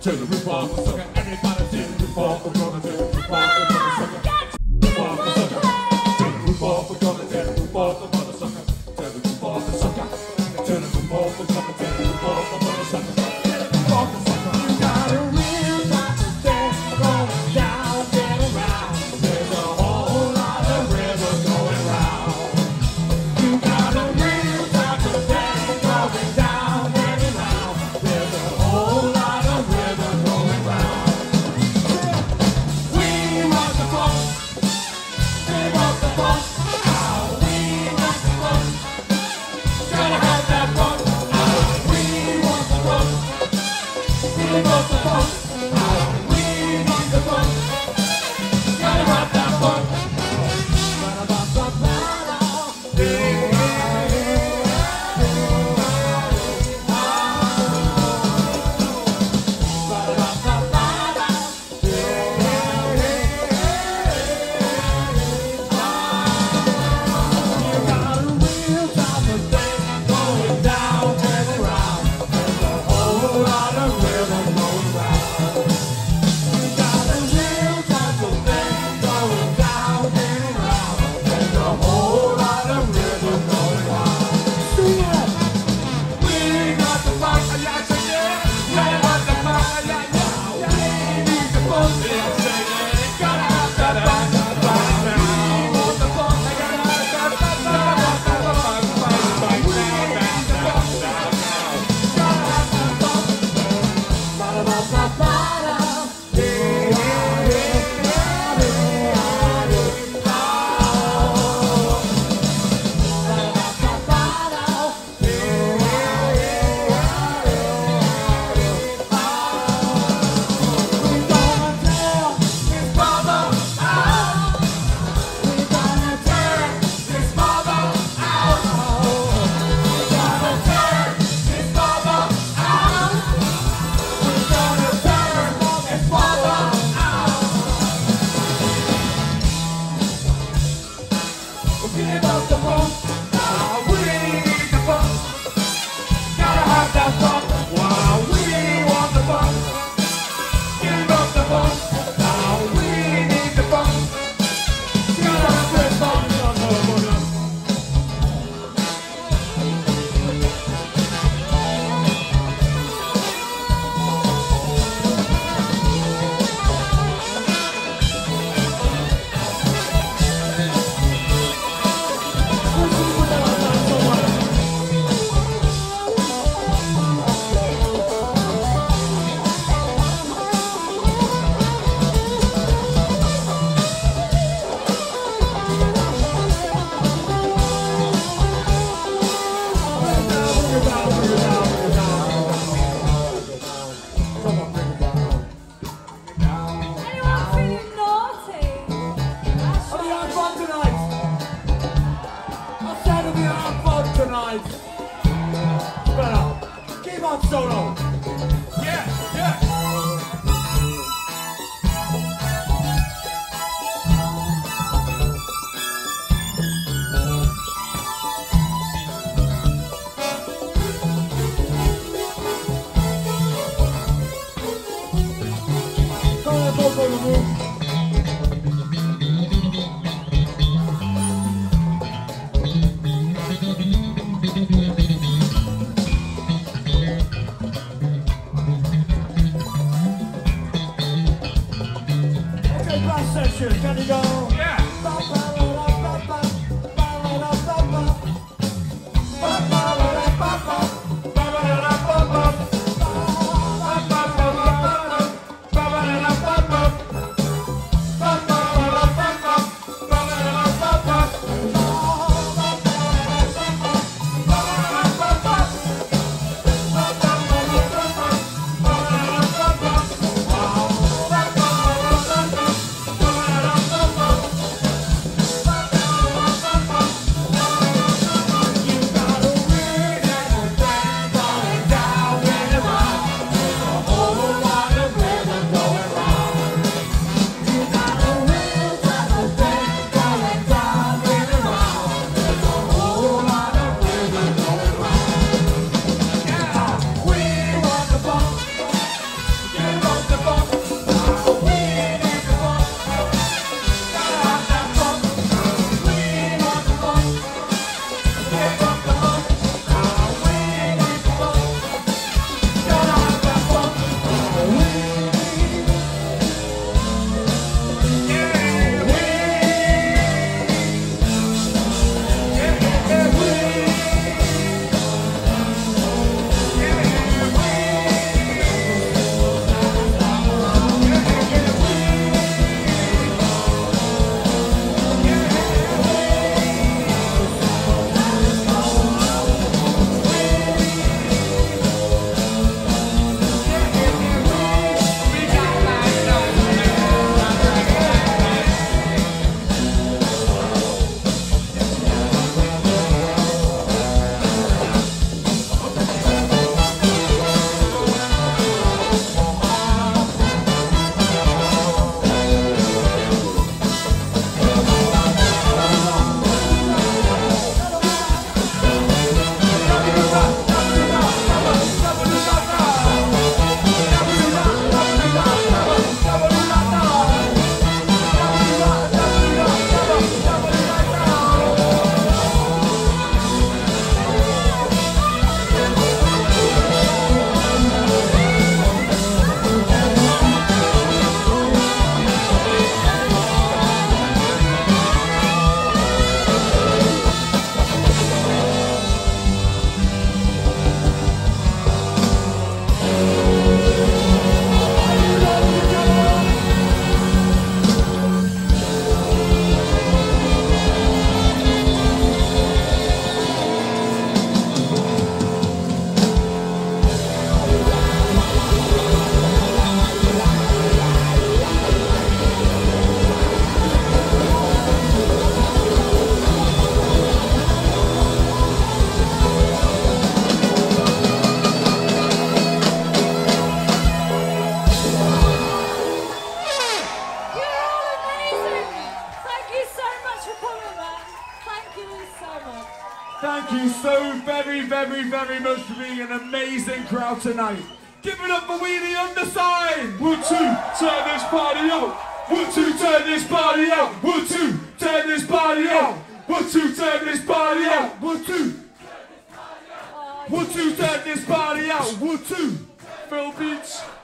to the roof off the sucker. Everybody the roof off, the roof off, sucker. The roof off, the roof off, the sucker. The roof off the sucker. The roof off the sucker. Vamos go. Yeah. Very, very, much for being an amazing crowd tonight. Give it up for We the Undersigned! One, two, turn this party up? One, two, turn this party up? One, two, turn this party up? One, two, turn this party! One, two, Oh, one, two, turn this party out! One, two, Phil Beach.